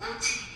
That's